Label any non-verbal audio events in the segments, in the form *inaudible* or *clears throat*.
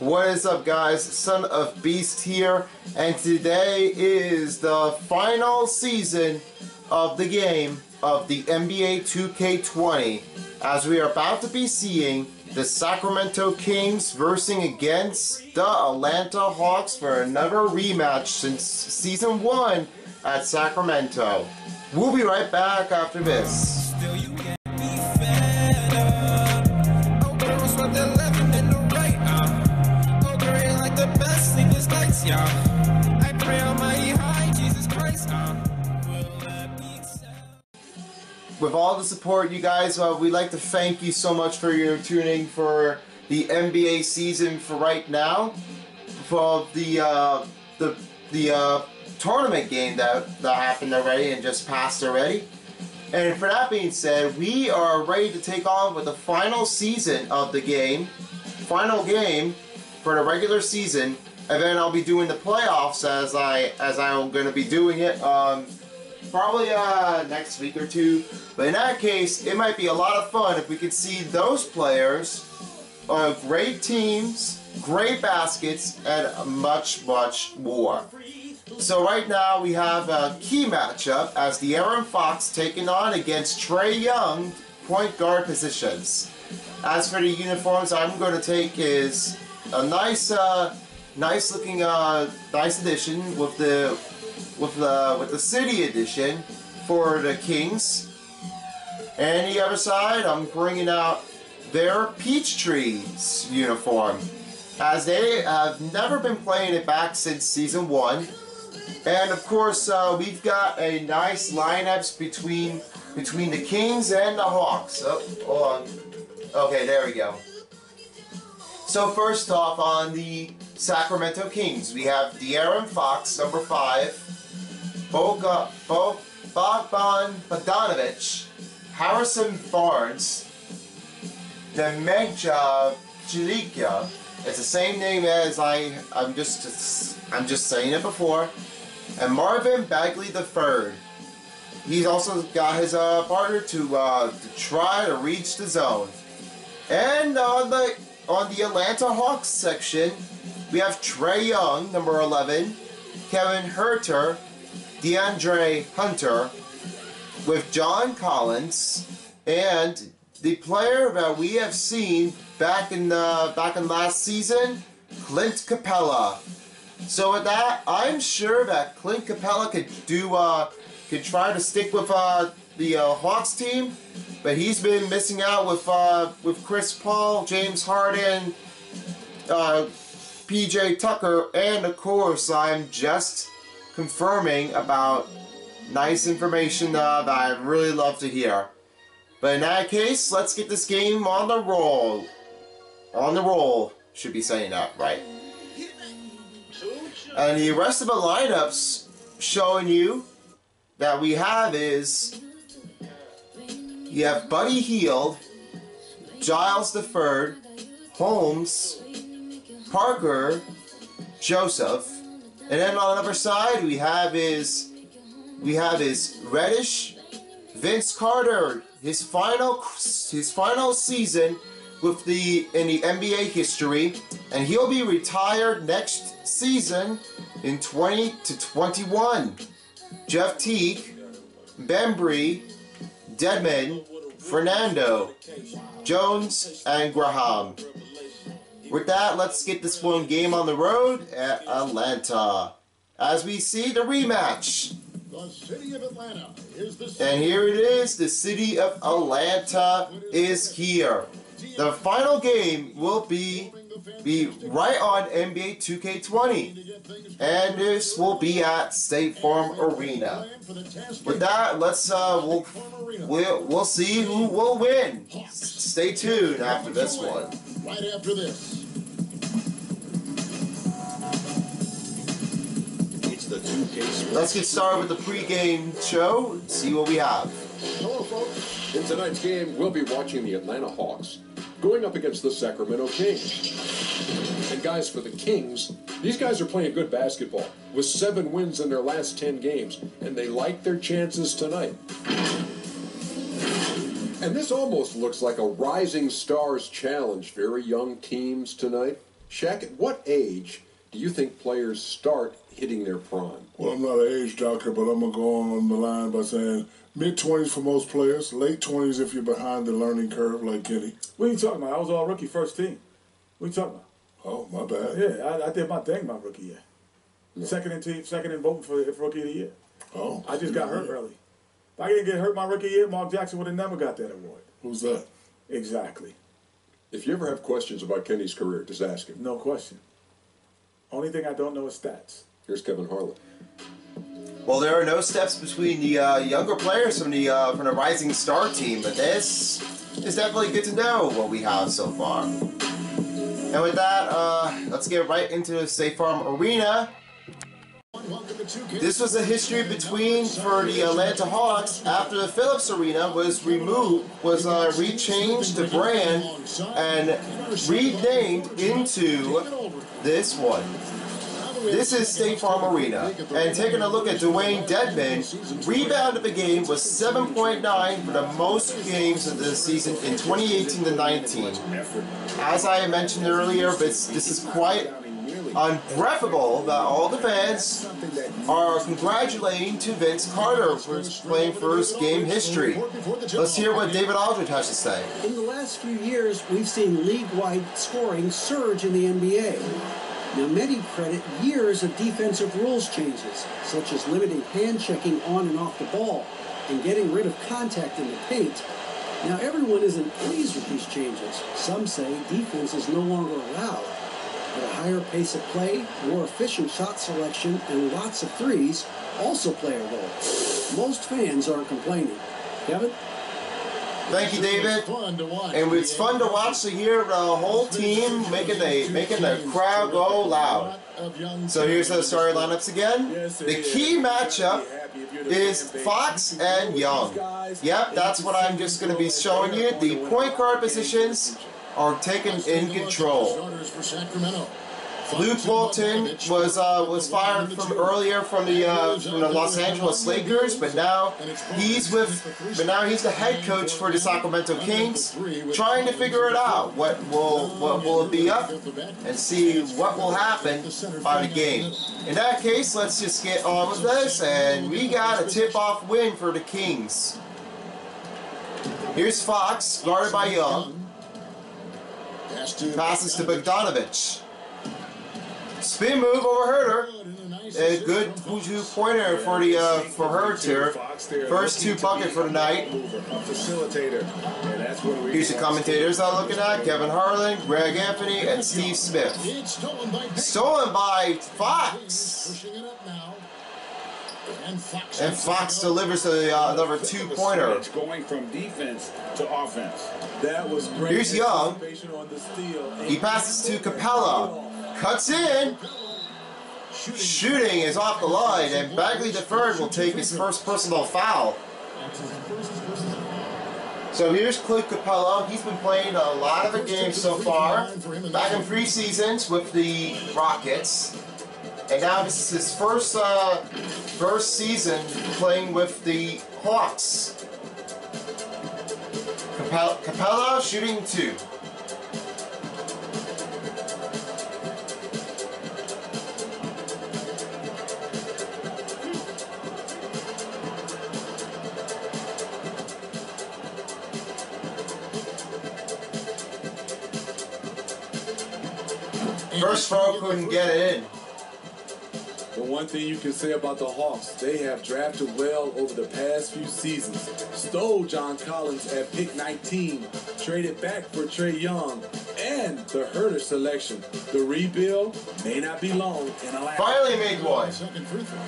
What is up guys, Son of Beast here, and today is the final season of the game of the NBA 2K20 as we are about to be seeing the Sacramento Kings versing against the Atlanta Hawks for another rematch since season 1 at Sacramento. We'll be right back after this. With all the support, you guys, uh, we'd like to thank you so much for your tuning for the NBA season for right now. For the uh, the the uh, tournament game that that happened already and just passed already. And for that being said, we are ready to take on with the final season of the game, final game for the regular season and then I'll be doing the playoffs as I as I'm going to be doing it um, probably uh, next week or two. But in that case, it might be a lot of fun if we could see those players on great teams, great baskets, and much much more. So right now we have a key matchup as De'Aaron Fox taking on against Trae Young point guard positions. As for the uniforms I'm going to take is a nice uh, nice looking, uh, nice edition with the with the with the city edition for the Kings. And the other side, I'm bringing out their Peachtree's uniform, as they have never been playing it back since season one. And of course, uh, we've got a nice lineups between between the Kings and the Hawks. Oh, hold on. Okay, there we go. So first off, on the Sacramento Kings, we have De'Aaron Fox, number five, Boga, Bo, Bogdan Bogdanovich, Harrison Barnes, Nemanja Bjelica. It's the same name as I. I'm just. I'm just saying it before. And Marvin Bagley III. He's also got his uh, partner to uh, to try to reach the zone. And on the on the Atlanta Hawks section, we have Trae Young, number 11, Kevin Huerter, DeAndre Hunter, with John Collins, and the player that we have seen back in the back in last season, Clint Capela. So with that, I'm sure that Clint Capela could do uh, could try to stick with uh, the uh, Hawks team, but he's been missing out with uh, with Chris Paul, James Harden, uh, PJ Tucker, and of course I'm just confirming about nice information uh, that I really love to hear. But in that case, let's get this game on the roll. On the roll, should be saying that right. And the rest of the lineups showing you that we have is you have Buddy Hield, Giles the Third, Holmes, Parker, Joseph, and then on the other side we have is we have is Reddish, Vince Carter, his final his final season with the in the NBA history, and he'll be retired next season in 20 to 21. Jeff Teague, Bembry, Dedmon, Fernando, Jones, and Graham. With that, let's get this one game on the road at Atlanta. As we see the rematch. The city of Atlanta And here it is, the city of Atlanta is here. The final game will be be right on NBA 2K20. And this will be at State Farm Arena. With that, let's uh we'll we'll, we'll see who will win. Stay tuned after this one. Right after this. It's the 2K Let's get started with the pregame show. See what we have. Hello, folks. In tonight's game, we'll be watching the Atlanta Hawks going up against the Sacramento Kings. And guys, for the Kings, these guys are playing good basketball with seven wins in their last 10 games, and they like their chances tonight. And this almost looks like a Rising Stars challenge. Very young teams tonight. Shaq, at what age do you think players start hitting their prime? Well, I'm not an age doctor, but I'm gonna go on the line by saying mid twenties for most players, late twenties if you're behind the learning curve, like Kenny. What are you talking about? I was all rookie first team. What are you talking about? Oh, my bad. Yeah, I, I did my thing my rookie year. Second in team, second in voting for, for rookie of the year. Oh, I just got hurt early. If I didn't get hurt my rookie year, Mark Jackson would have never got that award. Who's that? Exactly. If you ever have questions about Kenny's career, just ask him. No question. Only thing I don't know is stats. Here's Kevin Harlan. Well, there are no steps between the uh, younger players from the uh, from the Rising Star team, but this is definitely good to know what we have so far. And with that, uh, let's get right into the State Farm Arena. This was a history between for the Atlanta Hawks after the Phillips Arena was removed, was uh, rechanged the brand and renamed into this one. This is State Farm Arena, and taking a look at Dewayne Dedmon, rebound of the game was 7.9 for the most games of the season in 2018 to 19. As I mentioned earlier, this, this is quite unbreathable that all the fans are congratulating to Vince Carter for his playing first game history. Let's hear what David Aldridge has to say. In the last few years, we've seen league-wide scoring surge in the NBA. Now, many credit years of defensive rules changes, such as limiting hand checking on and off the ball and getting rid of contact in the paint. Now, everyone isn't pleased with these changes. Some say defense is no longer allowed. But a higher pace of play, more efficient shot selection, and lots of threes also play a role. Most fans aren't complaining. Kevin? Thank you, David. And it's fun to watch to hear the whole team making the making the crowd go loud. So here's the starting lineups again. The key matchup is Fox and Young. Yep, that's what I'm just going to be showing you. The point guard positions are taken in control. Luke Walton was uh, was fired from earlier from the uh, from the Los Angeles Lakers, but now he's with but now he's the head coach for the Sacramento Kings, trying to figure it out. What will what will it be up, and see what will happen by the game. In that case, let's just get on with this, and we got a tip-off win for the Kings. Here's Fox, guarded by Young. Passes to Bogdanovich. Spin move over Huerter. A good two-pointer for the uh, for Hertz here. First two bucket for the night. Here's the commentators I'm looking at: Kevin Harlan, Greg Anthony, and Steve Smith. Stolen by Fox. And Fox delivers a uh, another two-pointer. It's going from defense to offense. That was great. Here's Young. on the steal. He passes to Capela. Cuts in. Shooting is off the line, and Bagley the Third will take his first personal foul. So here's Clint Capela. He's been playing a lot of the games so far. Back in three seasons with the Rockets. And now this is his first uh, first season playing with the Hawks. Capela, Capela shooting two. First throw couldn't get it in. The one thing you can say about the Hawks, they have drafted well over the past few seasons. Stole John Collins at pick 19, traded back for Trae Young, and the Huerter selection. The rebuild may not be long in Atlanta. Finally made one. Second free throw.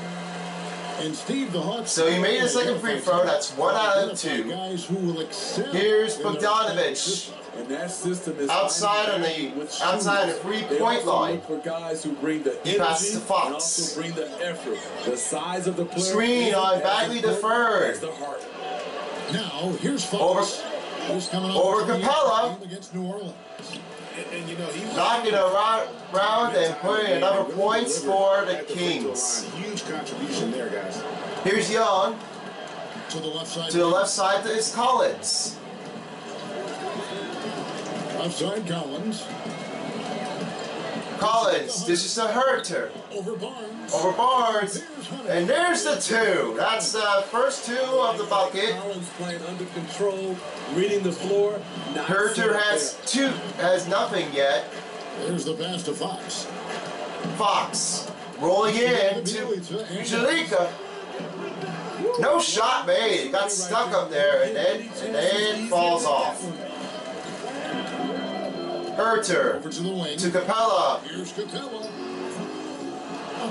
And Steve, the Hawks. So he made a second free throw. That's one out of two. Guys who will excel Here's in Bogdanovich. And that system is Outside on the- outside shooters. the three-point line. look for guys who bring the He passes energy to Fox. and also bring the effort. The size of the player. Screen isn't on Bagley the Third. the heart. Now here's Fox. Over- Who's coming up over Capela. against New Orleans. And, and you know, he was- Knocking around round and putting another points for the At the free throw Kings. Huge contribution there, guys. Here's Young. To the left side. To the left side is Collins. Outside Collins. Collins, this is the Huerter. Over Barnes. Over Barnes. And there's the two. That's the first two of the bucket. Collins playing under control, reading the floor. Huerter has two, has nothing yet. There's the pass to Fox. Fox rolling in to Bjelica. No shot made. Got stuck up there and then and then falls off. Huerter Over to the wing. to Capela. Here's Capela.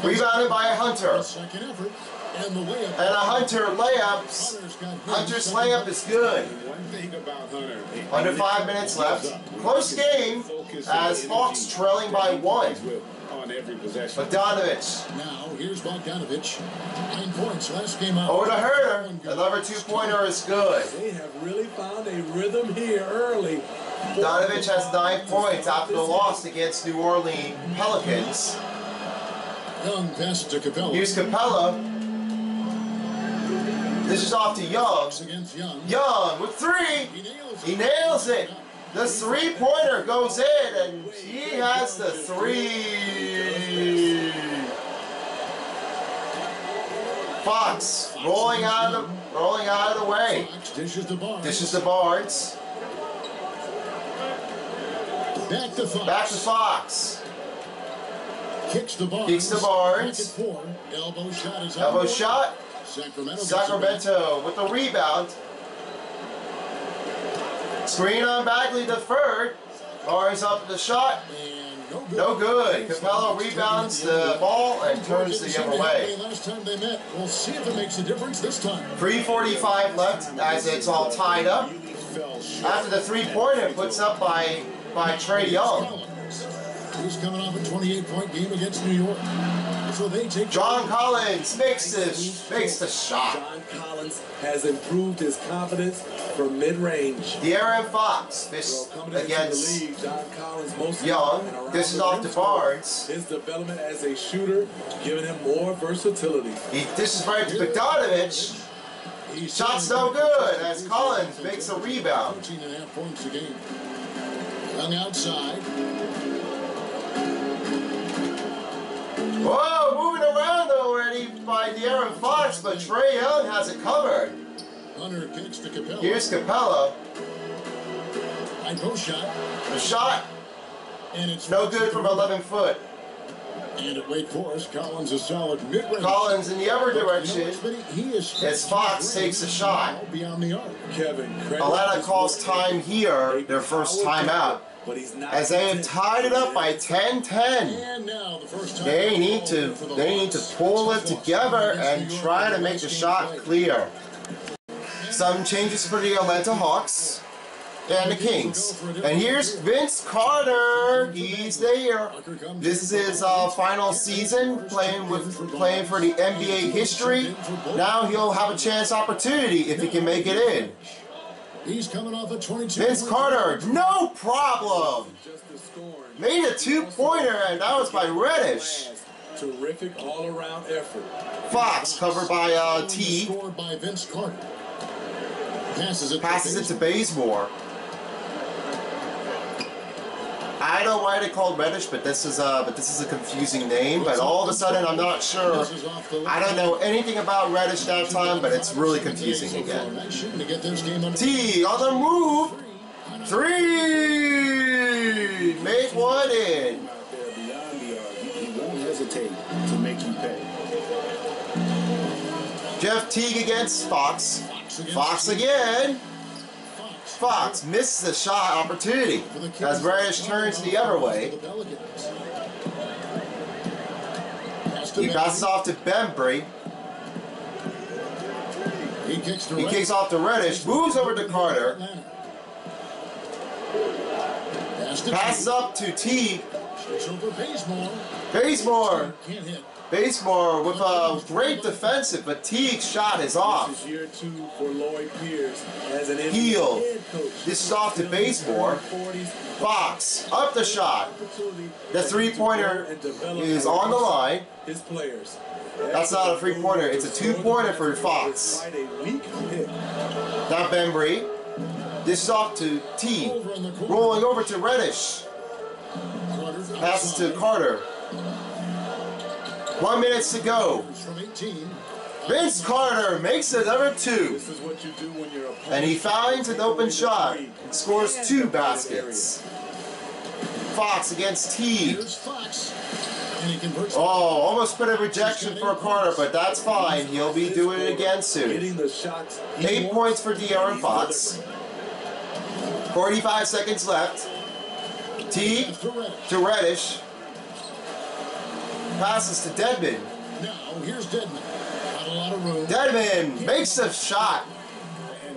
Rebounded by a Hunter. Second effort. And the layup. And a Hunter layup. Hunter's got his Hunter's layup is good. One thing about Hunter. Under five minutes left. Close game as Hawks trailing by one. On every. Bogdanovich Now, here's Bogdanovich. Nine points last game out. over to Huerter. Another two-pointer is good. They have really found a rhythm here early. Donovich has nine points after the loss against New Orleans Pelicans. Young passes to Capela. Here's Capela. This is off to Young. Young. Young with three. He nails He nails it. The three-pointer goes in, and he has the three. Fox rolling out of the rolling out of the way. Dishes Barnes. This is the Barnes. Back to Fox. Back to Fox. Kicks the Barnes. Kicks to Barnes. Back at four. Elbow shot is Elbow shot. Sacramento. Sacramento with the rebound. Screen on Bagley the Third. Barnes up the shot. No good. No good. Capela rebounds the ball and turns the other way. Last time they met. We'll see if it makes a difference this time. 3.45 left as it's all tied up. After the three-pointer puts up by by Trae Young. Collins. He's coming off a 28-point game against New York. So they take John Collins makes the makes the shot. John Collins has improved his confidence from mid-range. De'Aaron Fox Well, fish against the league, John Collins most Young. This is off rim to. Barnes. His development as a shooter, giving him more versatility. He, this is right to Bogdanovich. Shot's no good as Collins makes a rebound. 14 and a half points a game. Young outside. Whoa, moving around already by De'Aaron Fox, but Trae Young has it covered. Hunter kicks to Capela. Here's Capela. High post shot. The shot, And it's no good from 11 foot. And at Wake Forest, Collins is solid mid-range. Collins in the other But you know direction. He is As Fox takes a shot. beyond the arc. Kevin, Atlanta calls time here, their first power timeout, but he's not as they have tied it up by 10-10. The They need to they need to pull it together and try to make the shot clear. Some changes for the Atlanta Hawks and the Kings. And here's Vince Carter. He's there. This is his uh, final season playing with playing for the NBA history. Now he'll have a chance opportunity if he can make it in. He's coming off a 22. Vince Carter, no problem. Just the scoring. Made a two-pointer and that was by Reddish. Terrific all-around effort. Fox covered by uh, T. Scored by Vince Carter. Passes it. passes it to Bazemore. I don't know why they called Reddish, but this is a but this is a confusing name. But all of a sudden, I'm not sure. This is off the I don't know anything about Reddish that time, but it's really confusing again. To get this game under T on the move, three, make one in. Out there beyond the arc. He, he won't hesitate to make you pay. Jeff Teague against Fox. Fox again. Fox. Misses a shot opportunity For the Kings. as Reddish turns the other way. For the Pelicans. Pass to He passes off to Bembry. He kicks to He kicks off to Reddish, moves over to Carter, Pass passes up to T. It's over Bazemore. Bazemore, Can't hit. Bazemore with a great defensive, but Teague's shot is off. This is year two for Lloyd Pierce as an Heel. This is off to Bazemore. 40s, Fox up the shot. The three-pointer him to grow and develop is on the line. His players. That's not a three-pointer, it's a two-pointer for Fox. Now Bembry. This is off to T. Over in the corner. Rolling over to Reddish. Passes to Carter. One minutes to go. From 18. Vince Carter makes it number two. This is what you do And he finds an open shot and scores two baskets. Fox against Teague. Here's Fox. And he converts Oh, almost put a rejection for Carter, but that's fine. He'll be doing it again soon. Getting the shots. he Eight points for De'Aaron Fox. 45 seconds left. Teague to Reddish. Passes to Dedmon. Now, here's Dedmon. Not a lot of room. Dedmon makes a shot.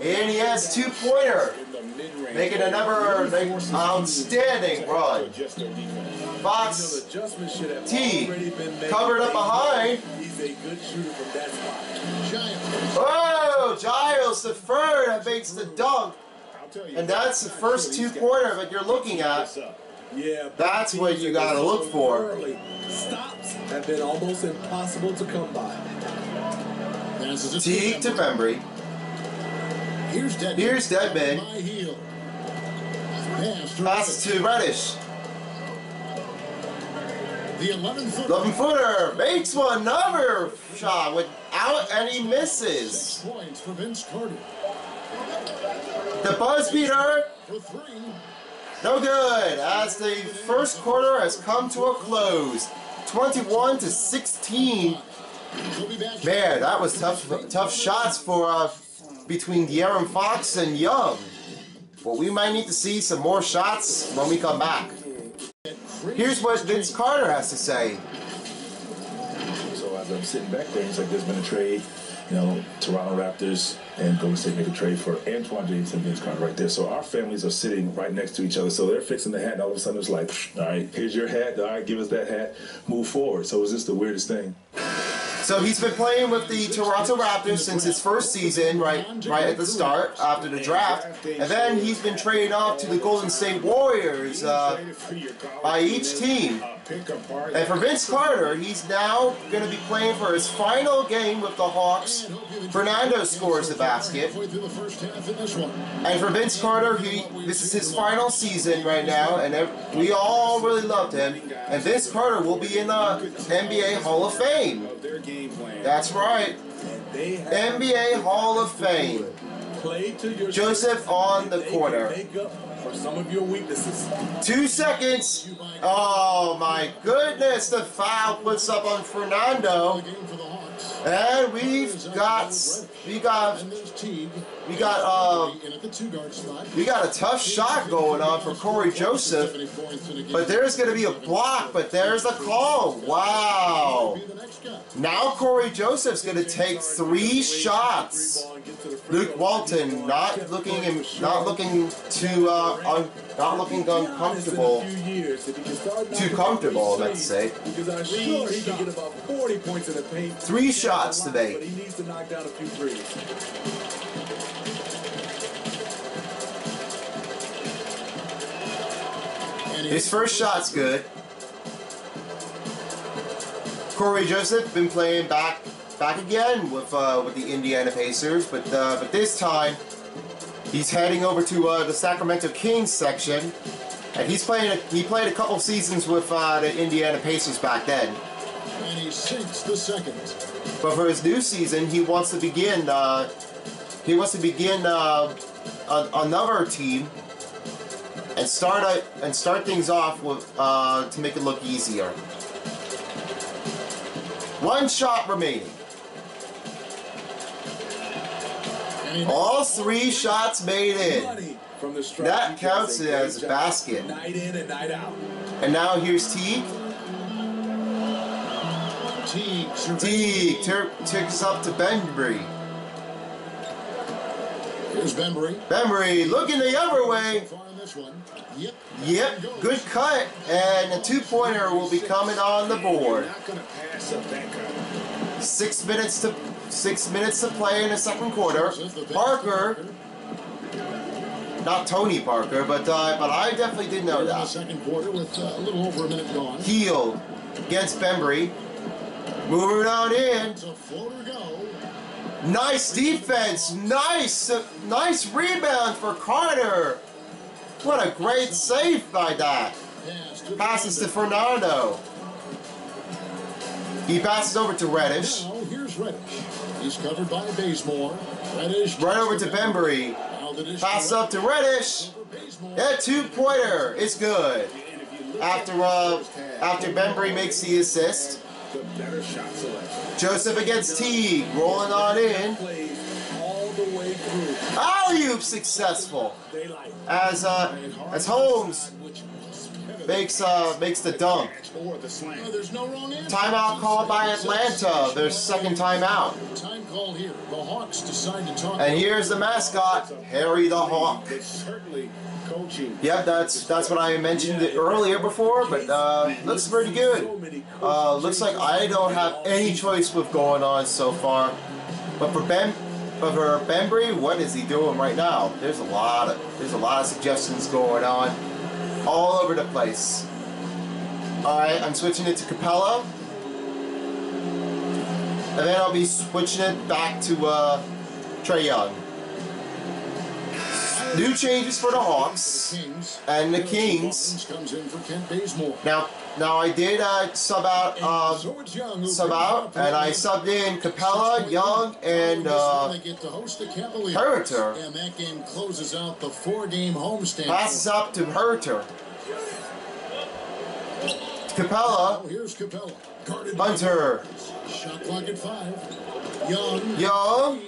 And he has two pointer. In the mid-range. Making another like, outstanding run. Adjust their defense. Fox the adjustments should have T. already been made. Covered up behind. He's a good shooter from that spot. Giant. Oh, Giles the third that makes the dunk. I'll tell you. And that's the first two pointer that you're looking at. This up. Yeah, That's what you gotta look for. early. Stops have been almost impossible to come by. Passes it Teague to Bembry. Bembry. Here's Dedmon. Here's Dedmon. Hield. Pass to Passes Reddish. The 11 foot. 11 footer. Makes one another shot without any misses. Points for Vince Carter. The buzz beater. For three. No good. As the first quarter has come to a close. 21 to 16. He'll be back. Man, that was tough tough shots for uh, between De'Aaron Fox and Young. But we might need to see some more shots when we come back. Here's what Vince Carter has to say. So as I'm sitting back there, he's like, there's been a trade. You know, Toronto Raptors and Golden State make a trade for Antawn Jamison and Vince Carter right there. So our families are sitting right next to each other. So they're fixing the hat, and all of a sudden it's like, all right, here's your hat. All right, give us that hat. Move forward. So it was just the weirdest thing. So he's been playing with the Toronto Raptors since his first season, right, right at the start after the draft, and then he's been traded off to the Golden State Warriors uh, by each team. And for Vince Carter, he's now going to be playing for his final game with the Hawks. Fernando scores the basket. Halfway through the first half in this one. And for Vince Carter, he this is his final season right now, and we all really loved him. And Vince Carter will be in the NBA Hall of Fame. Of their game plan. That's right, NBA Hall of Fame. played to your Joseph on the corner. For some of your weaknesses. Two seconds. Oh my goodness, the foul puts up on Fernando, The game for the Hawks. and we've got we got And there's Teague. We got uh In we got a tough shot going on for Cory Joseph. 70 points in a game. But there's going to be a block, but there's the call. Wow. Now Cory Joseph's going to take three shots. Luke Walton not looking not looking too uh, un, not looking uncomfortable. Too comfortable, let's say. Because I'm sure His first shot's good. Cory Joseph been playing back back again with uh, with the Indiana Pacers, but uh, but this time he's heading over to uh, the Sacramento Kings section, and he's playing. A, he played a couple seasons with uh, the Indiana Pacers back then. and he sinks the second. But for his new season, he wants to begin. Uh, he wants to begin uh, another team and start a, and start things off with uh, to make it look easier. One shot remaining. And All three shots made in. Money from the stripe. That counts as a basket. Night in and night out. And now here's Teague. Teague. Teague takes up to Bembry. Here's Bembry. Bembry looking the other way. So far in this one. Yep. Yep, good cut. And a two-pointer will be coming on the board. You're not going to pass up that kind of Six minutes to six minutes to play in the second quarter. Parker, not Tony Parker, but uh, but I definitely did know that. second quarter with uh, a little over a minute gone. Hield against Bembry. Moving on in. It's a floater go. Nice defense. Nice, uh, nice rebound for Carter. What a great save by that. Passes to Fernando. He passes over to Reddish. Now here's Reddish. He's covered by Bazemore. Reddish. Right over to Bembry. Now the dish Pass up to Reddish. over Bazemore. Yeah, two pointer. It's good. After uh, after Bembry makes the assist. The better shot selection. Joseph against Teague. Rolling on in. The way through. Alley-oop successful. As uh, as Holmes makes uh, makes the dunk. Or the slam. No, there's no wrong answer. Timeout called by Atlanta. Their second timeout. Time call here. The Hawks decide to talk. And here's the mascot, Harry the Hawk. Certainly coaching. Yep, that's that's what I mentioned earlier before, but uh, looks pretty good. Uh, looks like I don't have any choice with going on so far. But for Ben, but for Bembry, what is he doing right now? There's a lot of there's a lot of suggestions going on, all over the place. All right, I'm switching it to Capela, and then I'll be switching it back to uh, Trae Young. New changes for the Hawks and the Kings. comes in for Kent Bazemore. Now, now I did uh, sub out, so it's Young who sub out, and I subbed in Capela, Young, and uh, They get to host the Cavaliers. Huerter. And that game closes out the four-game homestand. passes up to Huerter. Capela, Now here's Capela. Guarded by Hunter, Shot clock at five. Young. Young,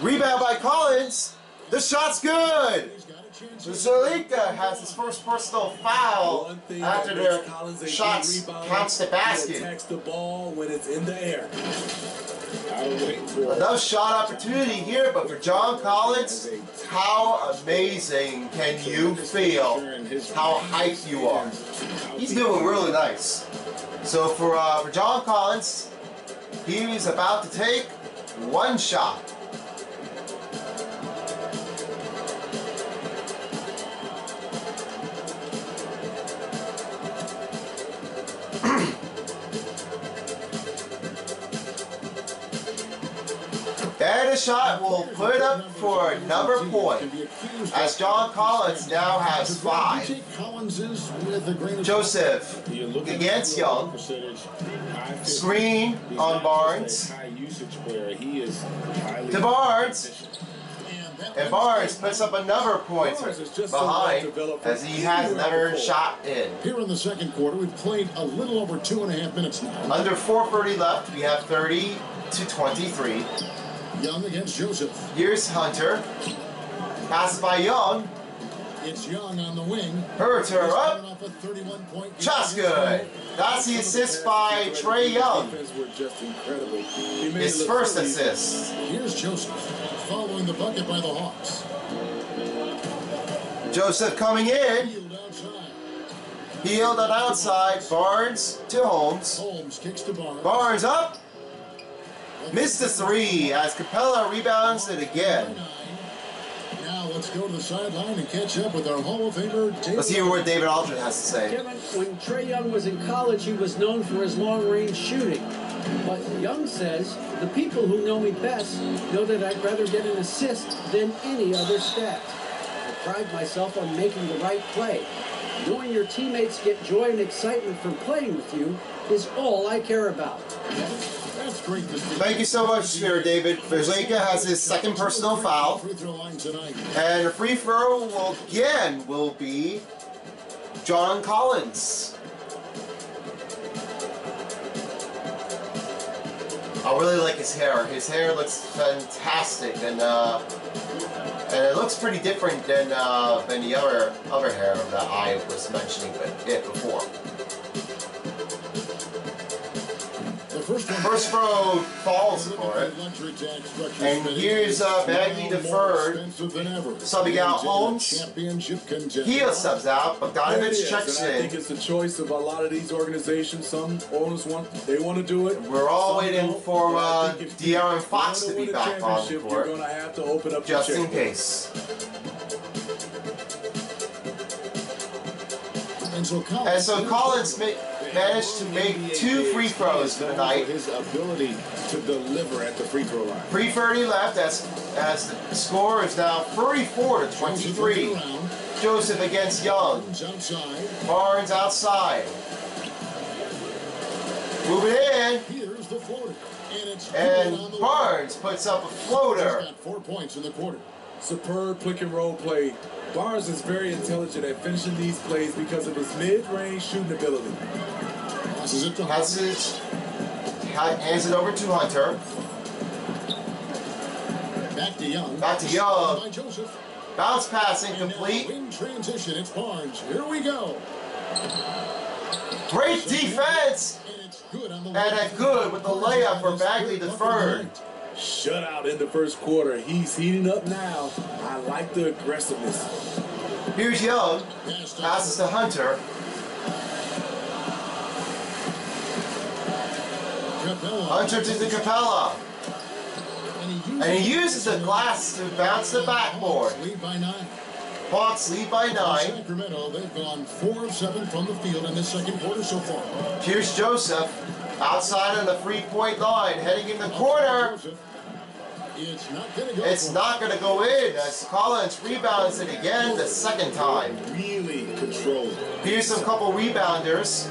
rebound by Collins. The shot's good. He's got a chance. Bjelica has his first personal foul after that makes Collins the good shots counts the He basket. attacks the ball when it's in the air. I'll wait for Another shot opportunity here, but for John Collins, how amazing can you feel? How hyped you are. He's doing really nice. So for uh, for John Collins, he was about to take one shot. And a shot will put up for another point. As John Collins now has five. Collins is with a grain of Joseph against Young. Percentage, high 50. Screen on Barnes. just a High usage player. He is highly To Barnes. And Barnes puts up another point Barnes is just so behind as he has another shot in. Here in the second quarter, we've played a little over two and a half minutes now. Under 4.30 left, we have 30 to 23. Young against Joseph. Here's Hunter. Passes by Young. It's Young on the wing. Huerter He's up. coming off a 31 point game good. That's the assist by Trae Young. Defense were just incredible. He made His first assist. Here's Joseph following the bucket by the Hawks. Joseph coming in. Healed on outside. Barnes to Holmes. Holmes kicks to Barnes. Barnes up. Missed the three as Capela rebounds it again. Now let's go to the sideline and catch up with our Hall of Famer, David. Let's hear what David Aldridge has to say. Kevin, when Trae Young was in college, he was known for his long-range shooting. But Young says, the people who know me best know that I'd rather get an assist than any other stat. I pride myself on making the right play. Knowing your teammates get joy and excitement from playing with you is all I care about. That's great. Thank you so much, Spirit David. Verzeka has his second personal foul. And the free throw will again will be John Collins. I really like his hair. His hair looks fantastic, and uh, and it looks pretty different than uh, than the other other hair that I was mentioning, but it before. First throw falls for it. Luxury tax structure And here's, uh, Baggy deferred. Subbing out Holmes. He subs out, but Bogdanovich is, checks and I think it's the choice of a lot of these organizations. Some owners want, they want to do it. We're all waiting for, uh, De'Aaron Fox wanna be back on the court. You're to have to open up Just in case. And so Collins. And so Collins managed to make two free throws for the night. His ability to deliver at the free throw line. 3.30 left as, as the score is now 34 to 23. Joseph against Young. Barnes outside. Moving in. Here's the floater. And it's good And on the Barnes puts up a floater. got four points in the quarter. Superb click and roll play. Barnes is very intelligent at finishing these plays because of his mid-range shooting ability. Passes it to Passes. Hands it over to Hunter. Back to Young. Back to Young. By Joseph. Bounce pass And now incomplete. in transition, it's Barnes. Here we go. Great defense. And it's good on the And a good with the layup for Bagley the third. Shutout in the first quarter. He's heating up now. I like the aggressiveness. Here's Young. Passes to Hunter. Capela. Hunter to the Capela. And And he uses the glass to bounce the backboard. Lead by nine. Hawks lead by nine. Sacramento, they've gone four of seven from the field in this second quarter so far. Pierce Joseph outside on the free point line, heading in the corner. It's not going to go. It's not going to go in as Collins rebounds it again the second time. Really controlled. Here's a couple rebounders.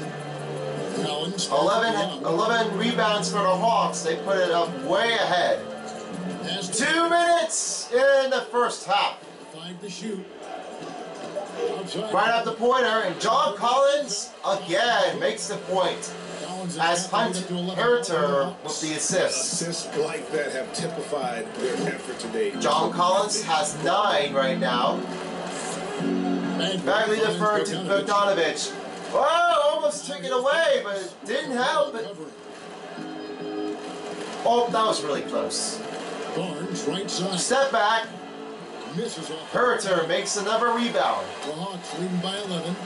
Collins. 11, 11 rebounds for the Hawks. They put it up way ahead. Two minutes in the first half. five to shoot. Right at the pointer, and John Collins again makes the point as happy Hunt to get to 11 Huerter with the assist. Assists like that have typified their effort today. John Collins has nine right now. Bagley the Third to Bogdanovich. Oh, almost took it away, but it didn't help. It. Oh, that was really close. Barnes, right side. Step back. Misses off. Huerter makes another rebound. The Hawks leading by 11.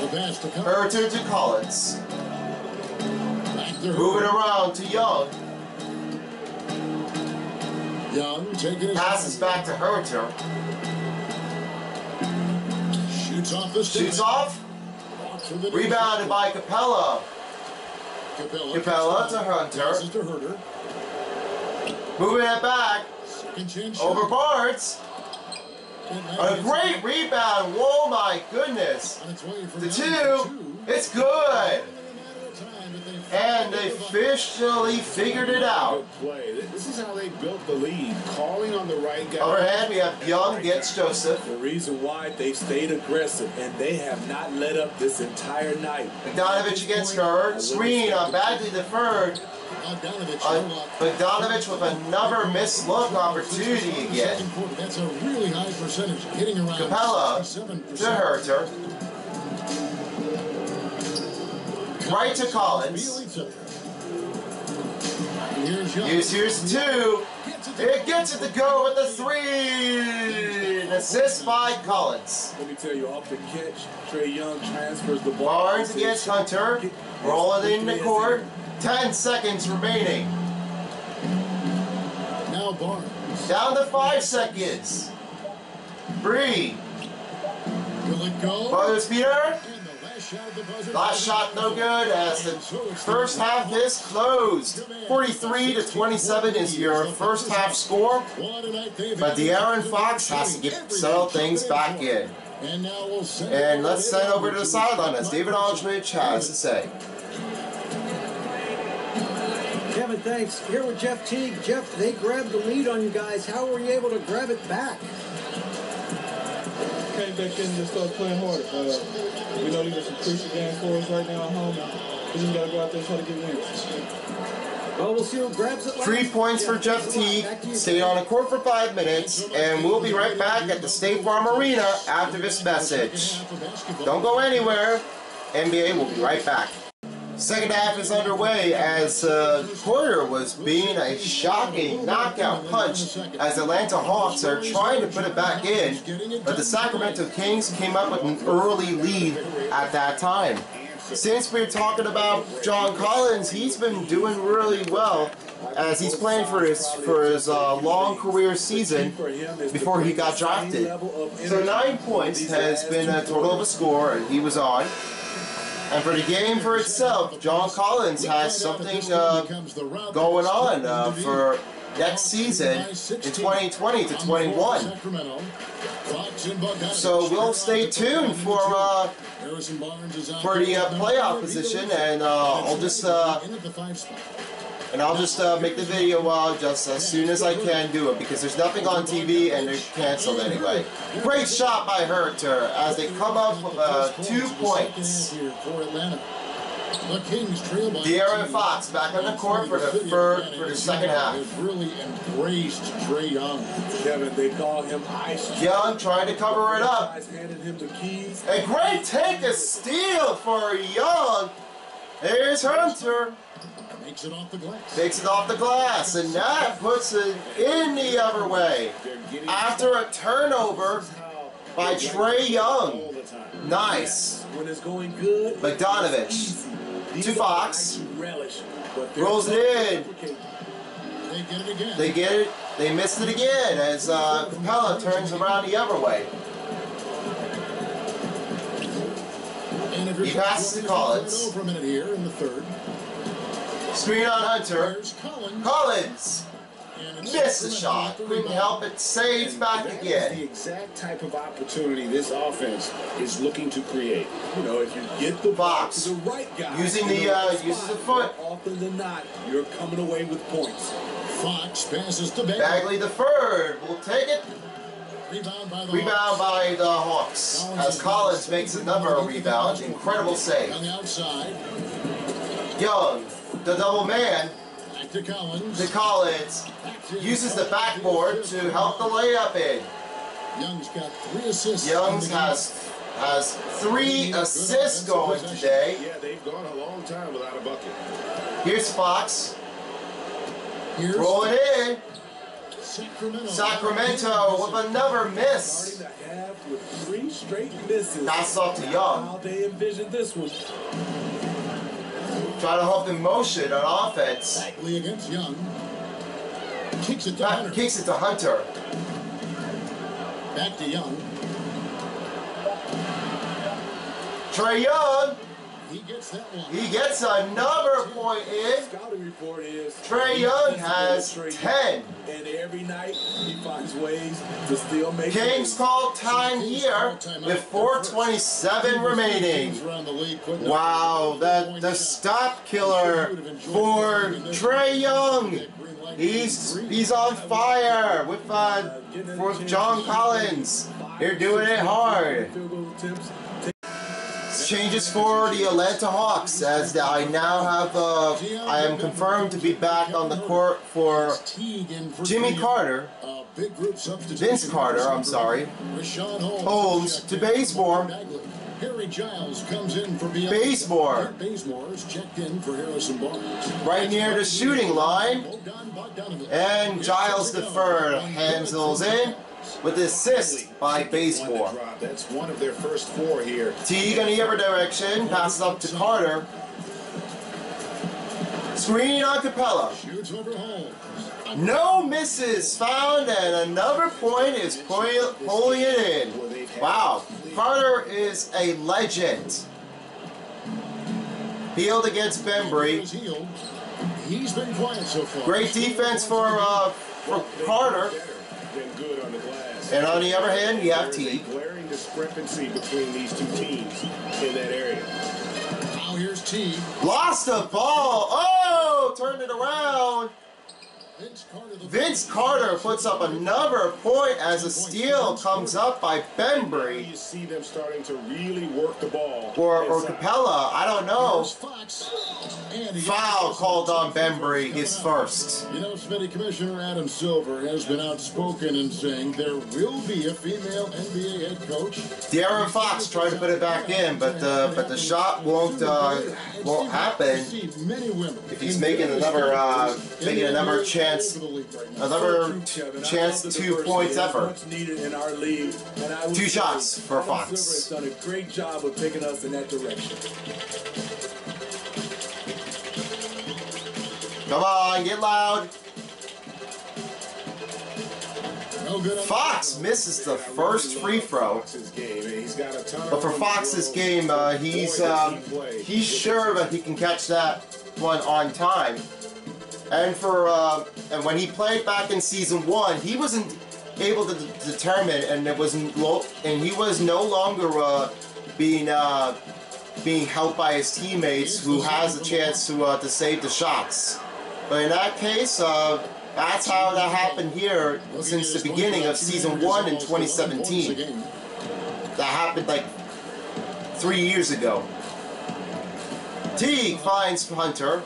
The pass to Collins. Huerter to Collins. Back to Moving around to Young. Young taking his Passes back to Huerter. Shoots off the stick. Shoots off. Walks with it. Rebounded by Capela. Capela. Capela to Hunter. Passes to Huerter. Moving it back. Second chance. Over shot. Barnes. A great rebound. Whoa, my goodness. On its way from The Young two. It's good. Time, but they And they officially figured it out. Play. This is how they built the lead. Calling on the right guy. Overhead, we have Young gets Joseph. The reason why they stayed aggressive and they have not let up this entire night. Bogdanovich against her. Screen on the third. Bogdanovich, Uh. Bogdanovich with another missed look opportunity again. That's a really high percentage, hitting around Capela 67%. to Huerter. Right to Collins. Bjelica. Here's two. It gets it to go with the three. An assist by Collins. Let me tell you, off the catch, Trae Young transfers the ball. Barnes against Hunter. Roll it in the court. Ten seconds remaining. Now Barnes. Down to five seconds. Three. Will it go? Buzzer beater. Last shot no good as the first half is closed. 43 to 27 is your first half score. But De'Aaron Fox has to get settle things back in. And let's send over to the sideline as David Aldridge has to say. Kevin, thanks. Here with Jeff Teague. Jeff, they grabbed the lead on you guys. How were you able to grab it back? Came back in and just started playing harder. Uh, we know these are some crucial games for us right now at home. We just got to go out there and try to get wins. Well, we'll see who grabs it last. Three points for Jeff Teague. Stay on the court for five minutes, and we'll be right back at the State Farm Arena after this message. Don't go anywhere. NBA will be right back. Second half is underway as uh, Porter was being a shocking knockout punch as Atlanta Hawks are trying to put it back in, but the Sacramento Kings came up with an early lead at that time. Since we're talking about John Collins, he's been doing really well as he's playing for his for his uh, long career season before he got drafted. So nine points has been a total of a score, and he was on. And for the game for itself, John Collins has something uh, going on uh, for next season in 2020 to 21. Sacramento. Fox and Bogdanovich. So we'll stay tuned for uh, for the uh, playoff position, and uh, I'll just In at the five spot. and I'll just uh, make the video uh, just as soon as I can do it because there's nothing on TV and they're canceled anyway. Great shot by Huerter as they come up with uh, two points. The Kings trail by De'Aaron. Fox back on the court for the third for the second half. Really embraced Trae Young. Kevin, they call him Ice. Young trying to cover it up. Guys handed him the keys. A great take a steal for Young. Here's Hunter. Makes it off the glass. Takes it off the glass, and that puts it in the other way. After a turnover by Trae Young. Nice. When it's going good, these To Fox. guys you relish, but they're Rolls it in. They get it again. They get it. They missed it again as uh, Capela turns around the other way. And if you're He passes to Collins. For a minute here in the third. Screen on Hunter. Collins. Collins And it's missed the shot. with the Couldn't rebound. help it. Saves back That is the again. exact type of opportunity this offense is looking to create. You know, if you get the box, Fox. the right guy, Using in the, right uh, spot, uses the foot. Often than not, you're coming away with points. Fox passes to Bagley. Bagley the third will take it. Rebound by the Rebound Hawks. by the Hawks as Collins makes another rebound. Incredible On save. the outside. Young, the double man, Back to Collins. to Collins, uses the backboard to help the layup in. Young's got three assists. Young's in the game. has has three assists going today. Yeah, they've gone a long time without a bucket. Here's Fox Here's rolling in. Sacramento. Sacramento with another miss. Starting to have with three straight misses. Pass off to Young. How they envisioned this one. Try to help in motion on offense. Bagley against Young. Kicks it to Back, Hunter. kicks it to Hunter. Back to Young. Trae Young, He gets that one. he gets another point in. Scouting report is Trae Young has 10. And every night he finds ways to still make Game's called time here with 427 remaining. Wow, that the stop killer for Trae Young. He's he's on fire with uh for John Collins. They're doing it hard. Changes for the Atlanta Hawks as I now have uh I am confirmed to be back on the court for Jimmy Carter. Vince Carter, I'm sorry, Holmes, to Bazemore. Harry Giles comes in for. Bazemore. Checked in for Harrison Barnes. right near the shooting line. And Giles the third handles in with the assist by Bazemore. Drop. That's one of their first four here. Teague in the other direction, passes up to Carter. Screen on Capela. Shoots over Holmes. No misses found, and another point is pull- pulling it in. Wow, Carter is a legend. Hield against Bembry. He's been quiet so far. Great defense for uh, for Carter. Been good on the glass. And on the other hand, you have There is a Teague. glaring discrepancy between these two teams in that area. Now here's Teague. Lost the ball. Oh, turned it around. Vince Carter. The Vince Carter puts up another point as a steal comes up by Bembry You see them starting to really work the ball. or, or. Capella. I don't know. Here's Fox. And he Foul called on Bembry, his first. You know, Smitty Commissioner Adam Silver has been outspoken in saying there will be a female NBA head coach. De'Aaron Fox tried to put it back in, but the but the shot won't uh, won't happen See many women if he's making another uh, making another chance over the league right now. another chance two points ever. Needed in our league. And I Two shots for Fox. Silver has done a great job of taking us in that direction. Come on, get loud. Fox misses the first free throw. Fox's game, and he's got a ton But for Fox's game, uh, he's um, he's sure that he can catch that one on time. And for uh, and when he played back in season one, he wasn't able to determine, and it was and he was no longer uh, being uh, being helped by his teammates, who has a chance to uh, to save the shots. But in that case, uh, that's how that happened here since the beginning of season one in 2017. That happened like three years ago. Teague finds Hunter.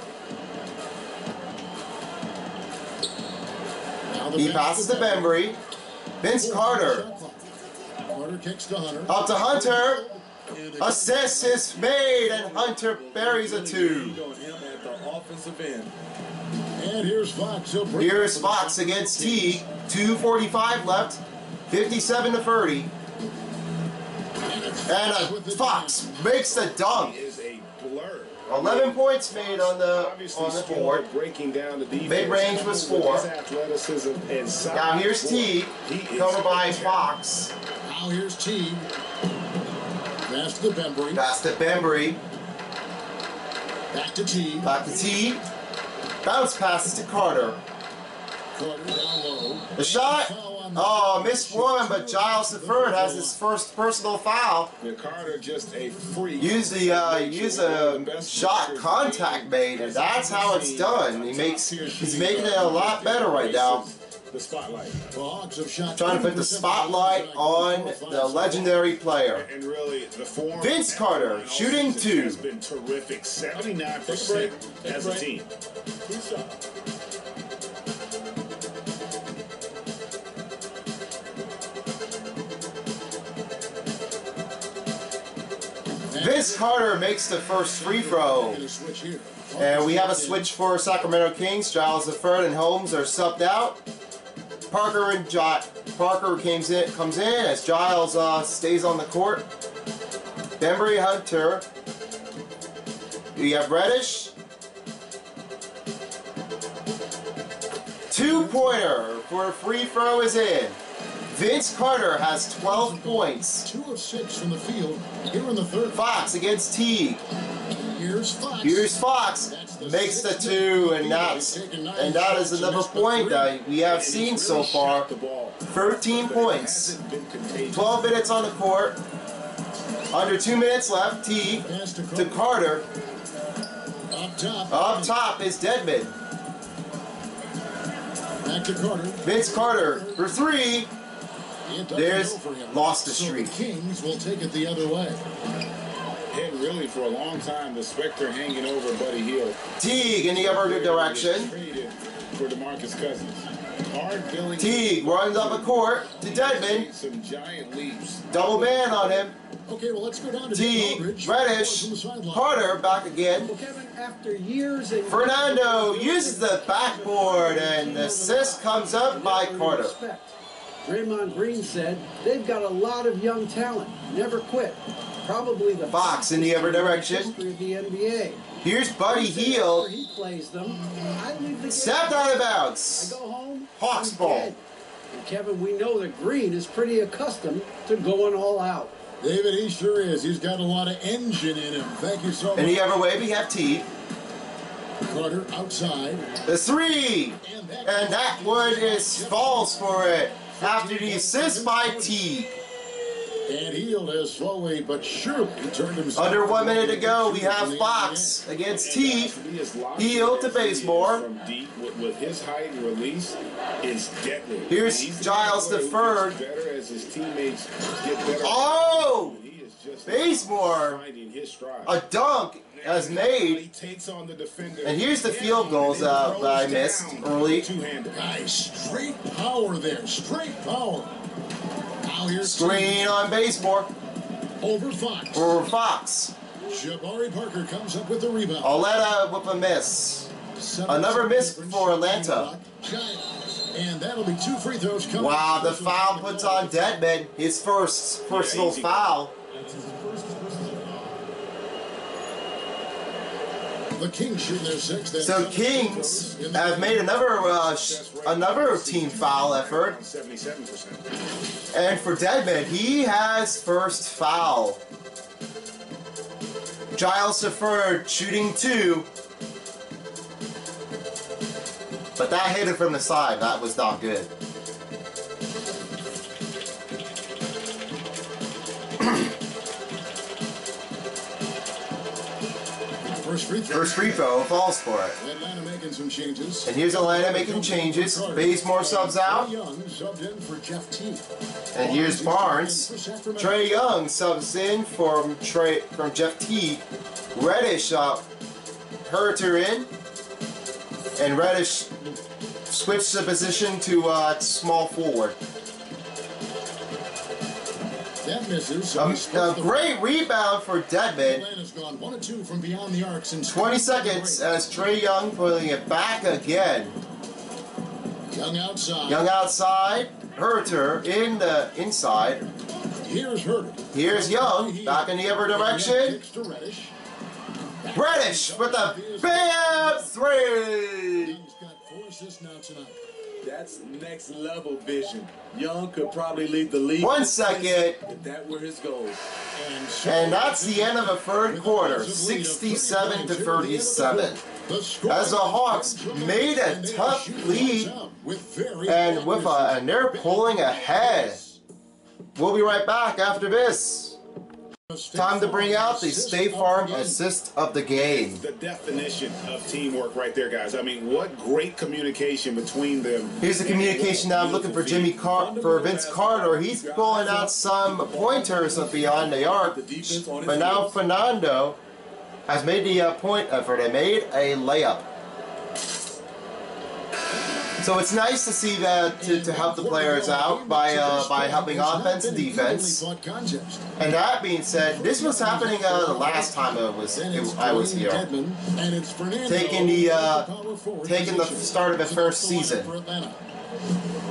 He passes to Bembry. Vince Carter Carter kicks to Hunter. up to Hunter. Assist is made and Hunter buries a two. On him at the offensive end. And here's Fox. Here's Fox against T. 2.45 left. 57 to 30. And uh, Fox makes the dunk. Is a blur. 11 points made on the Obviously, on the board. breaking down the defense. Mid-range was four. Now here's Teague, He covered by. Fox. Now here's Teague. Pass to Bembry. Pass to Bembry. Back to Teague. Back to Teague. Bounce passes to Carter. Carter down low. The shot. Oh, missed one, but Giles III has his first personal foul. Carter just a freak. Use the uh, use a shot contact made, and that's how it's done. He makes he's making it a lot better right now. The spotlight. Trying to put the spotlight on the legendary player. And really, the form. Vince Carter, shooting two. Has been terrific. 79% as a team. Vince Carter makes the first free throw. And we have a switch for Sacramento Kings. Giles III and Holmes are subbed out. Parker and Jot Parker comes in comes in as Giles uh, stays on the court. Bembry Hunter. We have Reddish. Two pointer for a free throw is in. Vince Carter has 12 points. Two of six from the field here in the third. Fox against Teague. Here's Fox. Here's Fox makes the two, and that's and that is another point that we have seen so far. 13 points, Hasn't been contagious. 12 minutes on the court, under two minutes left. T Pass to Carter. Carter. Up top. Up top is Dedmon. Back to Carter. Vince Carter for three. It doesn't There's go for him. lost the So streak. Kings will take it the other way. Had really for a long time the specter hanging over Buddy Hield. Teague in the other direction. Traded for DeMarcus Cousins. Hard billing. Teague runs up a court to Dedmon. Some giant leaps. Double man on him. Okay, well let's go down to Dave Teague, Aldridge. Reddish, From the sideline. Carter back again. Well, Kevin, after years and Fernando uses the backboard and the assist comes up by Carter. Respect. Draymond Green said they've got a lot of young talent. Never quit. Probably the Fox in the other direction. history of the NBA. Here's Buddy Hield. Hield. He plays them. I leave the game. Stepped out of I go home. Hawks ball. And Kevin, we know that Green is pretty accustomed to going all out. David, he sure is. He's got a lot of engine in him. Thank you so In much. the other way, we have T. Carter outside. The three. And that one is false for it. After the assist by T. And Hield has slowly but surely turned himself. Under one minute to go, we have Fox against T. He is locked to in as he is Bazemore. With, his height and release is deadly. Here's And he's the Giles the player who gets third. Better as his teammates get better. Oh! He is just Bazemore. finding. A dunk as He made. takes on the defender. And here's the field goals uh, that I missed early. Two-handed. Nice. Straight power there. Straight power. Now here's Screen on Bazemore over Fox. Over Fox. Jabari Parker comes up with the rebound. Aletta with a miss. Seven Another miss for Atlanta. And that'll be two free throws coming. Wow, the foul puts on Dedmon his first personal easy. foul. The Kings shooting their six. That's So Kings free throws in the have made another uh, another team foul effort, and for Dedmon, he has first foul. Giles Deferred shooting two. But that hit it from the side. That was not good. First free throw. First free throw falls for it. Atlanta making some changes. And here's Atlanta making changes. Bazemore subs out. Young subbed in for Jeff T. And here's Barnes. Trae Young subs in from Trae from Jeff T. Reddish uh, Huerter in. And Reddish switched the position to uh, small forward. That misses. so a the- great rebound for Dedmon. Atlanta's gone one and two from beyond the arc since 20 seconds as Trae Young pulling it back again. Young outside. Young outside. Huerter in the inside. Here's Huerter. Here's Young back in the other direction. Reddish. Reddish with a bam three. Young's got four assists now tonight. That's next level vision. Young could probably lead the league. One second. If that were his goal. And, And that's the end of the third quarter, massive lead of 67 to 39 here at the end of the 37. fourth. The score As the Hawks made a tough lead, lights out with very And with a, and they're pulling ahead. We'll be right back after this. Time to bring out the State Farm assist of the game. The definition of teamwork right there, guys. I mean, what great communication between them. Here's the communication now. I'm looking for Jimmy Car- for Vince Carter. He's pulling out some pointers up beyond the arc. But now Fernando has made the uh, point effort and made a layup. So it's nice to see that to, to help the players out by uh, by helping offense and defense. And that being said, this was happening uh, the last time I was it, I was here, taking the uh, taking the start of the first season.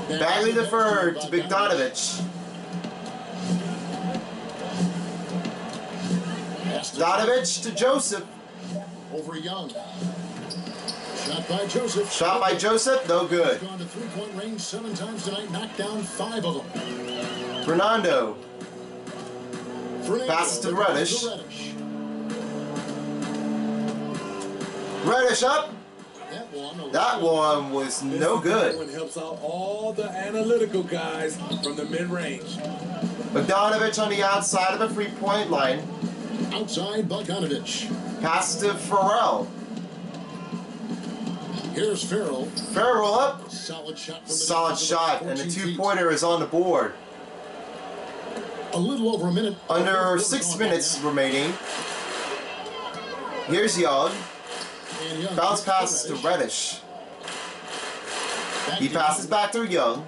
Bagley deferred to Bogdanovich. Bogdanovich to Joseph. Over Young. Shot by Joseph. Shot by Joseph, no good. Gone to three-point range seven times tonight. Knocked down five of them. Fernando Fernando passes to Reddish. Reddish. Reddish up. That one. That one was no One good. helps out all the analytical guys from the mid range. Bogdanovich on the outside of the three-point line. Outside Bogdanovich. Passes to Ferrell. Here's Ferrell. Ferrell up. Solid shot from the Solid shot, and the two-pointer is on the board. A little over a minute. Under six minutes remaining. Here's Young. Young Bounce pass to Reddish. He passes back to Young.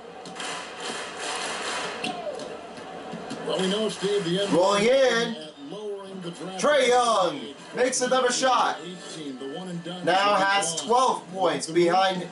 Well, we know Steve the end. Rolling in. At lowering the draft Trae Young makes another shot. 18, the one and done. Now has 12 points behind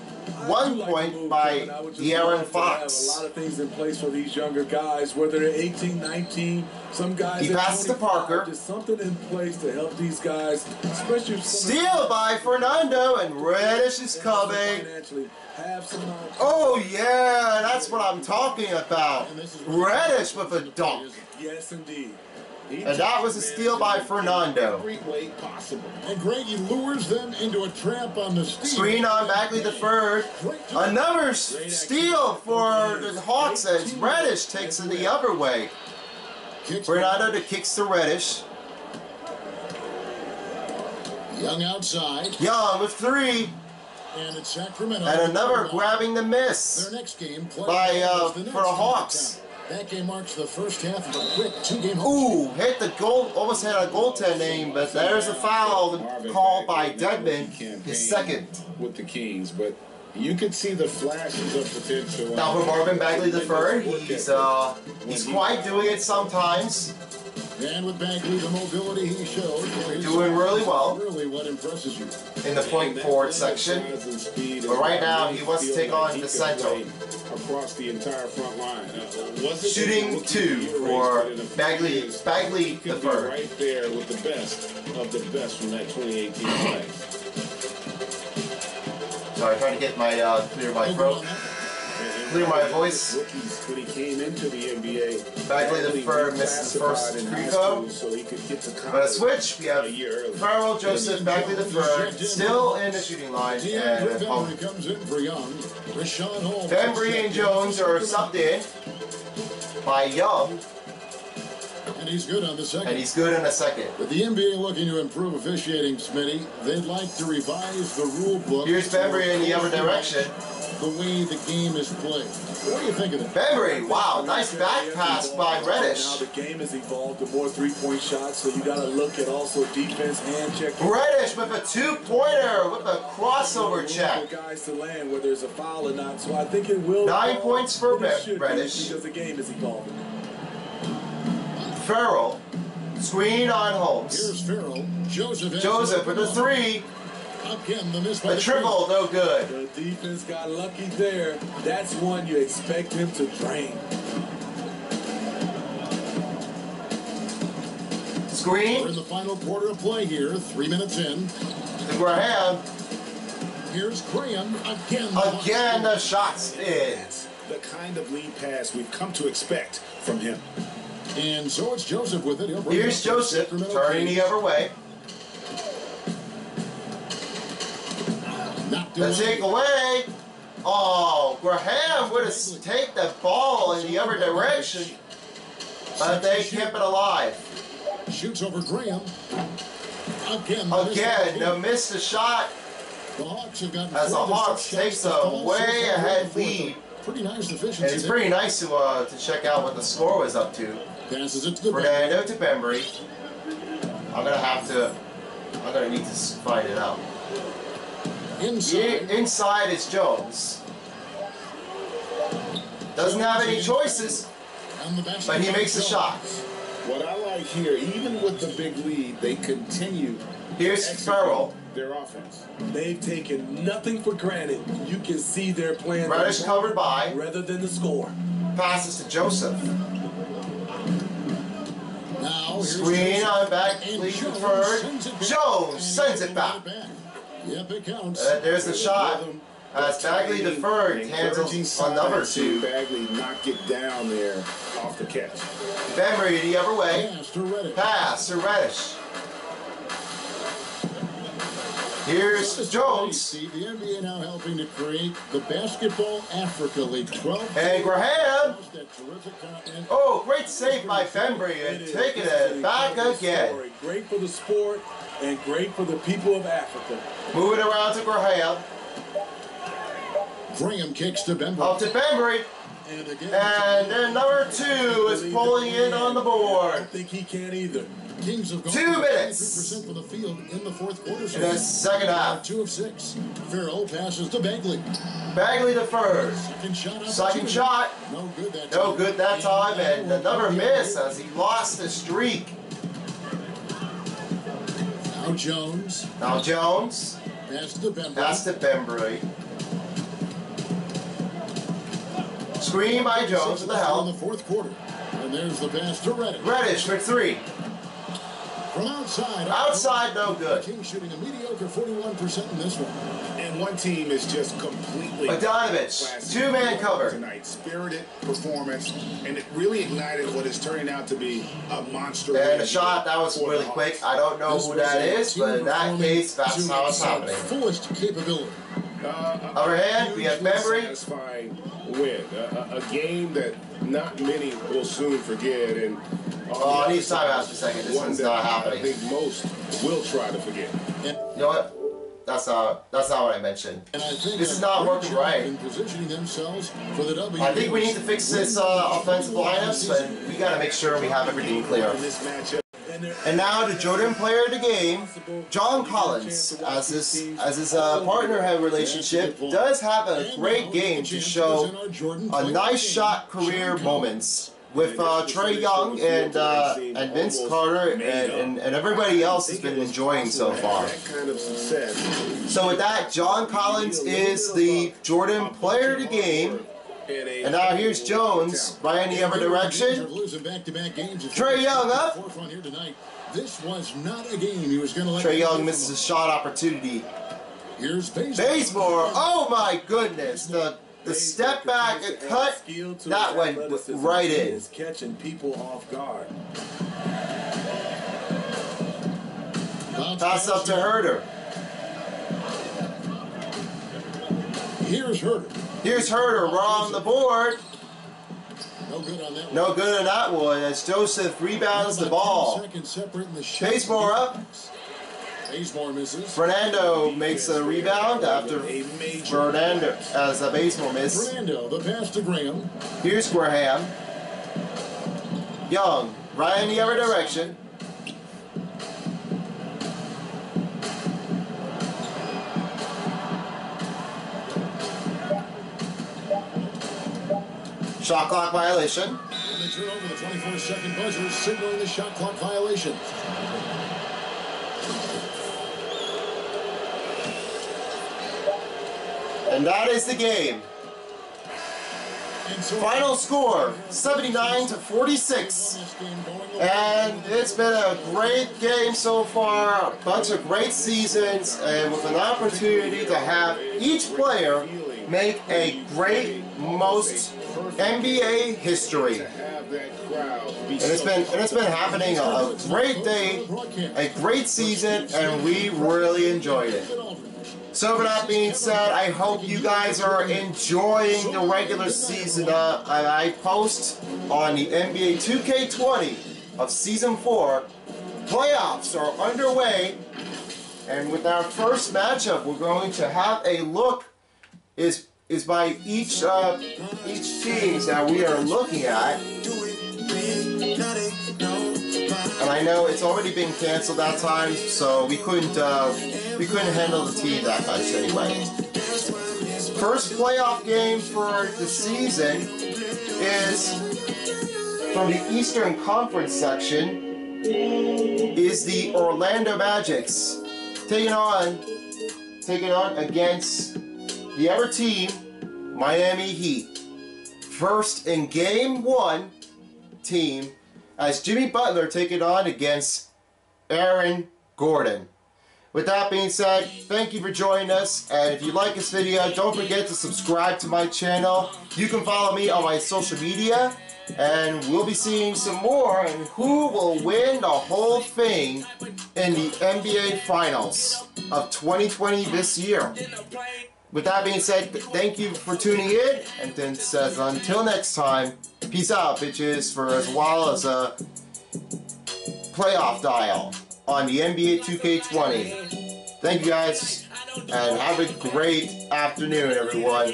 one point by De'Aaron Have a Fox. lot of things in place for these younger guys, whether they're 18, 19, some guys. He at passes to Parker. Just something in place to help these guys, especially if some of them Steal by Fernando and Reddish is coming. financially have some. Oh yeah, that's what I'm talking about. Reddish with a dunk. Yes, indeed. He And that was a steal by Fernando. Every way possible. And Grady lures them into a trap on the steal. Screen on Bagley the third. Another steal for the Hawks as Reddish takes it the other way. Kicks Fernando to kicks to Reddish. Young outside. Young with three. And it's Sacramento. And another grabbing the miss. Their next game played by, uh, the for the next game Hawks. In town. That game marks the first half of a quick two-game Ooh, hit the goal, almost had a goaltending, but there's a foul called by Dedmon, his second. with the Kings, but you could see the flashes of potential. Now for Marvin Bagley the third, he's uh he's quite doing it sometimes. And with Bagley, the mobility he showed. Doing really well. Really what impresses you. in the point forward section. But right now, he wants to take on DeSanto. across the entire front line. Uh, Shooting two for race, but in a few Bagley- Bagley the third. Right there with the best of the best from that 2018 class. *clears throat* Sorry, trying to get my uh clear my throat. Clear my voice. When he came into the NBA. Bagley the Bagley third misses the first throw. So he could get to But a switch, we have a year early. Ferrell, Joseph, Bagley the third, still in the shooting line, and oh, comes in for Young. Rashawn. Bembry and Jones are subbed in by Young, And he's good on the second. and he's good in a second. With the NBA looking to improve officiating, Smitty, they'd like to revise the rule book. Here's Bembry in the other direction. The way the game is played. What do you think of that? Bembry, wow, nice back pass by Reddish. Now Reddish. the game has evolved to more three-point shots, so you got to look at also defense, hand checking. Reddish with a two-pointer with a crossover check. Guys to land, whether it's a foul or not. So I think it will. Nine points for but it Red- should be Reddish. because the game is evolving. Ferrell, screen on Holmes. Here's Ferrell. Joseph. Joseph with a three, Again, the miss by a the triple, no good. The defense got lucky there. That's one you expect him to drain. Screen. We're in the final quarter of play here. Three minutes in. to Graham. Here's Graham again. the Again, box the shot's in. The kind of lead pass we've come to expect from him. And so it's Joseph with it. Here's it up to Joseph turning the other way. The takeaway. Oh, Graham would have take the ball in the other direction, but they kept it alive. Shoots over Graham. Again. Again, the no Kings. missed the shot The Hawks have gotten as the Hawks takes a way far in the ahead lead. Pretty nice And efficiency. it's pretty nice to uh, to check out what the score was up to. Passes it to the Fernando to Bembry. I'm gonna have to. I'm gonna need to find it out. Inside. I- Inside is Jones. Doesn't have any choices, And the basket but he makes the Jones. shot. What I like here, even with the big lead, they continue Here's to execute Ferrell. their offense. They've taken nothing for granted. You can see their plan. Reddish covered by. rather than the score. Passes to Joseph. Now Screen on back, And lead Jones deferred. sends it back. Jones sends it back. Yep, it counts. Uh, there's the shot. As Bagley deferred, handles on number two. Bagley not it down there off the catch. Bembry the other way. Pass to Reddish. Pass to Reddish. Here's Jones. See, the NBA now helping to create the Basketball Africa League. 12 And Graham. That terrific continent. Oh, great save by Bembry and taking it back again. Great for the sport and great for the people of Africa. Moving around to Graham. Graham kicks to Bembry. Up to Bembry. And again, And then number two is pulling in on the I board. don't think he can't either. Kings have gone Two minutes. 23% for the field in the fourth quarter. In the second uh, half. Two of six. Ferrell passes to Bagley. Bagley the first. Second shot. Second shot. No good that No time. good that time, and now another miss as he lost the streak. Now Jones. Now Jones. Pass to Bembry. Pass to Bembry. Screen by Jones with the In the fourth quarter. And there's the pass to Reddish. Reddish for three. From outside. Outside, no good. Kings shooting a mediocre 41% in this one. And one team is just completely Bogdanovich, classy two-man cover. tonight. Spirited performance, and it really ignited what is turning out to be a monster. And win the shot, that was really Hawks. quick. I don't know This who was that a is, team but in that case, that's to how it's its happening. Fullest capability. Uh, a- Other a hand, we have hugely Bembry. Satisfying win, a, uh, a, a game that not many will soon forget, and on Oh, it needs other timeout for a second. This one's that not I think most will try to forget. You know what? That's not. That's not what I mentioned. and I think This is not working right. In positioning themselves for the W. I think we need to fix this uh, offensive lineups, but we gotta make sure we have everything clear. And now the Jordan player of the game, John Collins, as his as his uh, partner have relationship, does have a great game to show a nice shot career moments with uh, Trae Young and uh, and Vince Carter and, and, and everybody else has been enjoying so far. So with that, John Collins is the Jordan player of the game. And now here's Jones, by any other direction. Losing back-to-back games. Trae Young up. Forefront here tonight. This was not a game he was going to let. Trae Young misses a shot opportunity. Here's Bazemore. Bazemore, oh my goodness, the the step back and cut, that went right in. is catching people off guard. Pass up to Huerter. Here's Huerter. Here's Huerter, on the board. No good on that. No good on that one as Joseph rebounds the ball. Seconds separating the shot. Bazemore up. Bazemore misses. Fernando makes a rebound after Fernando as a Bazemore miss. Fernando, the pass to Graham. Here's Graham. Young, right in the other direction. Shot clock violation. And they turn over the 24 second buzzer, signaling the shot clock violation. And that is the game. Final score 79 to 46. this game going away. And it's been a great game so far, a bunch of great seasons, and with an opportunity to have each player make a great most NBA history. And it's been and it's been happening a, great day, a great season, and we really enjoyed it. So with that being said, I hope you guys are enjoying the regular season. Uh, I, I post on the NBA 2K20 of Season 4. Playoffs are underway. And with our first matchup, we're going to have a look is is by each uh, each teams that we are looking at. And I know it's already been canceled that time, so we couldn't uh, we couldn't handle the team that much anyway. First playoff game for the season is from the Eastern Conference section is the Orlando Magics taking on taking on against the other team, Miami Heat. First in game one team as Jimmy Butler taking on against Aaron Gordon. With that being said, thank you for joining us. And if you like this video, don't forget to subscribe to my channel. You can follow me on my social media. And we'll be seeing some more and who will win the whole thing in the NBA Finals of 2020 this year. With that being said, thank you for tuning in. And then says until next time, peace out, bitches, for as well as a playoff dial on the NBA 2K20. Thank you guys, and have a great afternoon, everyone.